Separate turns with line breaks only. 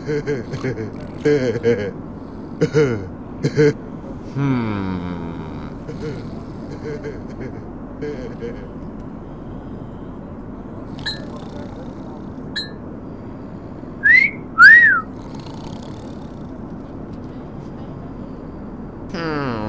Hmm. hmm.